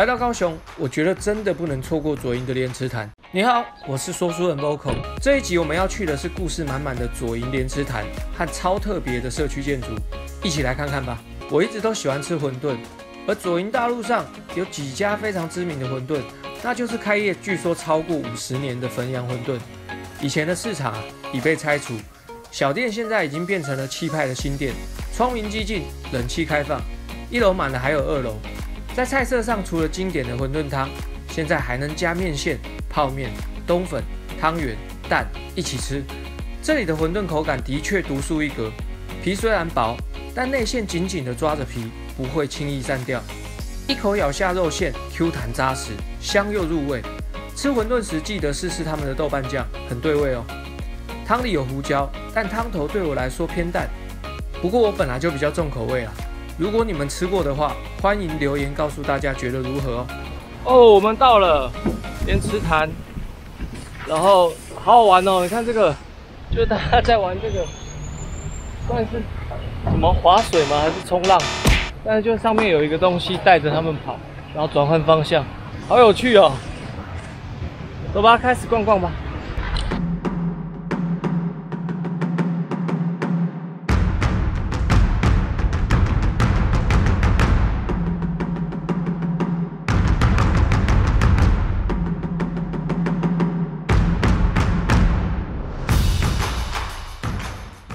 来到高雄，我觉得真的不能错过左营的莲池潭。你好，我是说书人 Vocal。这一集我们要去的是故事满满的左营莲池潭和超特别的社区建筑，一起来看看吧。我一直都喜欢吃馄饨，而左营大路上有几家非常知名的馄饨，那就是开业据说超过五十年的汾阳馄饨。以前的市场已被拆除，小店现在已经变成了气派的新店，窗明几净，冷气开放，一楼满了还有二楼。在菜色上，除了经典的馄饨汤，现在还能加面线、泡面、冬粉、汤圆、蛋一起吃。这里的馄饨口感的确独树一格，皮虽然薄，但内馅紧紧地抓着皮，不会轻易散掉。一口咬下肉馅，Q 弹扎实，香又入味。吃馄饨时记得试试他们的豆瓣酱，很对味哦。汤里有胡椒，但汤头对我来说偏淡。不过我本来就比较重口味啊。如果你们吃过的话，欢迎留言告诉大家觉得如何哦。哦，我们到了莲池潭，然后好好玩哦。你看这个，就是大家在玩这个，算是什么划水吗？还是冲浪？但是就上面有一个东西带着他们跑，然后转换方向，好有趣哦。走吧，开始逛逛吧。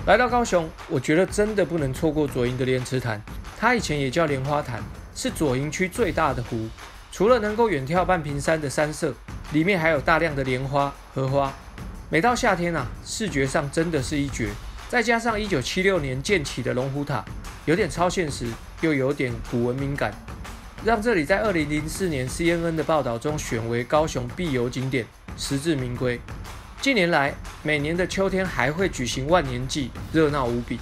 来到高雄，我觉得真的不能错过左营的莲池潭。它以前也叫莲花潭，是左营区最大的湖。除了能够远眺半屏山的山色，里面还有大量的莲花、荷花。每到夏天啊，视觉上真的是一绝。再加上1976年建起的龙虎塔，有点超现实，又有点古文明感，让这里在2004年 CNN 的报道中选为高雄必游景点，实至名归。近年来，每年的秋天还会举行万年祭，热闹无比。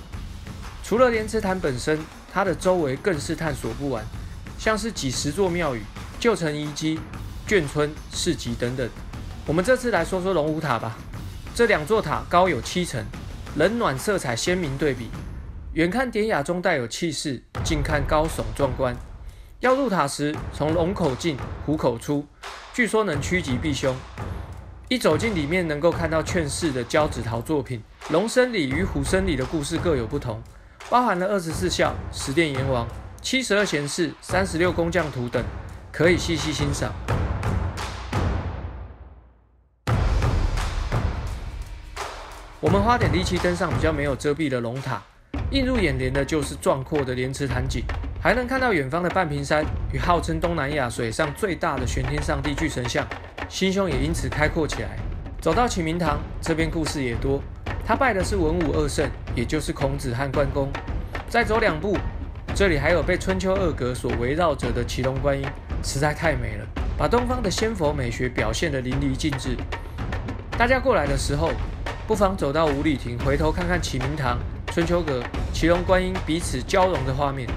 除了莲池潭本身，它的周围更是探索不完，像是几十座庙宇、旧城遗迹、眷村、市集等等。我们这次来说说龙虎塔吧。这两座塔高有七层，冷暖色彩鲜明对比，远看典雅中带有气势，近看高耸壮观。要入塔时，从龙口进，虎口出，据说能趋吉避凶。一走进里面，能够看到劝世的交趾陶作品，龙生里与虎生里的故事各有不同，包含了二十四孝、十殿阎王、七十二贤士、三十六工匠图等，可以细细欣赏。我们花点力气登上比较没有遮蔽的龙塔，映入眼帘的就是壮阔的莲池潭景，还能看到远方的半屏山与号称东南亚水上最大的玄天上帝巨神像。心胸也因此开阔起来。走到启明堂这边，故事也多。他拜的是文武二圣，也就是孔子和关公。再走两步，这里还有被春秋二阁所围绕着的祁龙观音，实在太美了，把东方的仙佛美学表现得淋漓尽致。大家过来的时候，不妨走到五里亭，回头看看启明堂、春秋阁、祁龙观音彼此交融的画面。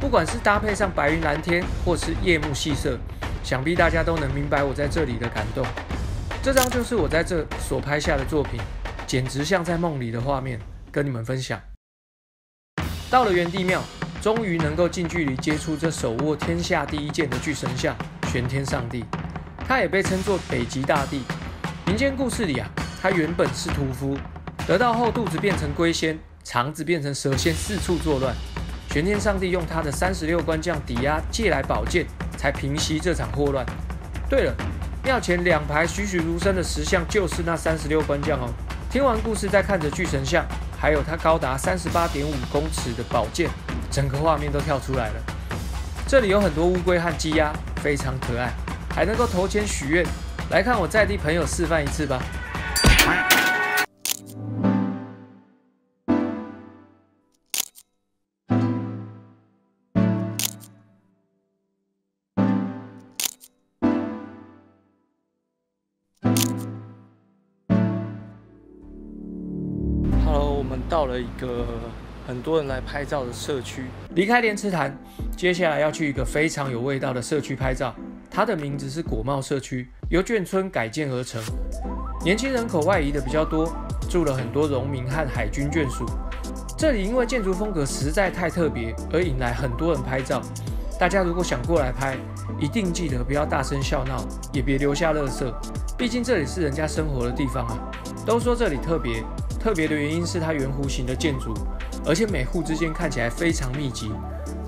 不管是搭配上白云蓝天，或是夜幕细色。想必大家都能明白我在这里的感动。这张就是我在这所拍下的作品，简直像在梦里的画面，跟你们分享。到了元帝庙，终于能够近距离接触这手握天下第一剑的巨神像玄天上帝。他也被称作北极大帝。民间故事里啊，他原本是屠夫，得到后肚子变成龟仙，肠子变成蛇仙，四处作乱。玄天上帝用他的三十六关将抵押借来宝剑。才平息这场祸乱。对了，庙前两排栩栩如生的石像就是那三十六关将哦。听完故事，再看着巨神像，还有它高达三十八点五公尺的宝剑，整个画面都跳出来了。这里有很多乌龟和鸡鸭，非常可爱，还能够投钱许愿。来看我在地朋友示范一次吧。们到了一个很多人来拍照的社区，离开莲池潭，接下来要去一个非常有味道的社区拍照。它的名字是果茂社区，由眷村改建而成，年轻人口外移的比较多，住了很多农民和海军眷属。这里因为建筑风格实在太特别，而引来很多人拍照。大家如果想过来拍，一定记得不要大声笑闹，也别留下垃圾，毕竟这里是人家生活的地方啊。都说这里特别，特别的原因是它圆弧形的建筑，而且每户之间看起来非常密集。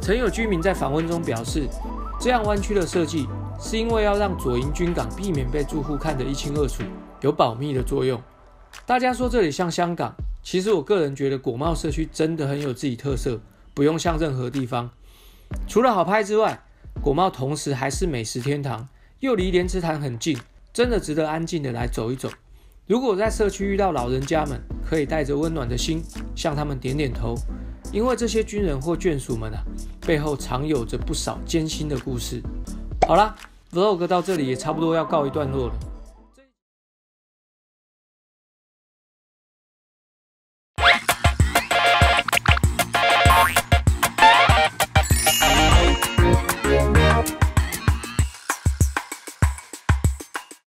曾有居民在访问中表示，这样弯曲的设计是因为要让左营军港避免被住户看得一清二楚，有保密的作用。大家说这里像香港，其实我个人觉得果贸社区真的很有自己特色，不用像任何地方。除了好拍之外，果贸同时还是美食天堂，又离莲池潭很近，真的值得安静的来走一走。如果在社区遇到老人家们，可以带着温暖的心向他们点点头，因为这些军人或眷属们啊，背后常有着不少艰辛的故事。好啦 v l o g 到这里也差不多要告一段落了。